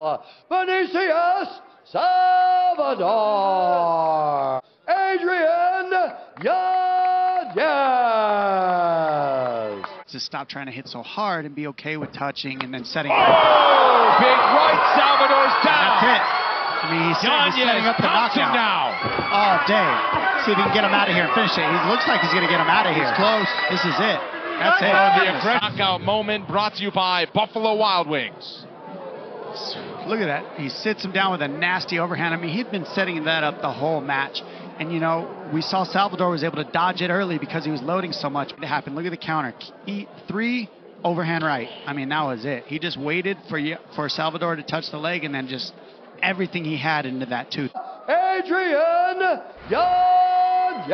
Vinicius Salvador. Adrian Yanez. To stop trying to hit so hard and be okay with touching and then setting. Oh, big right, Salvador's down. That's it. I mean, he's, he's setting up the knockout now. Oh, all day. See if he can get him out of here and finish it. He looks like he's going to get him out of here. He's close. This is it. That's it. The knockout moment brought to you by Buffalo Wild Wings. Look at that. He sits him down with a nasty overhand. I mean, he'd been setting that up the whole match. And, you know, we saw Salvador was able to dodge it early because he was loading so much. It happened. Look at the counter. He, three overhand right. I mean, that was it. He just waited for for Salvador to touch the leg and then just everything he had into that tooth. Adrian Yanez.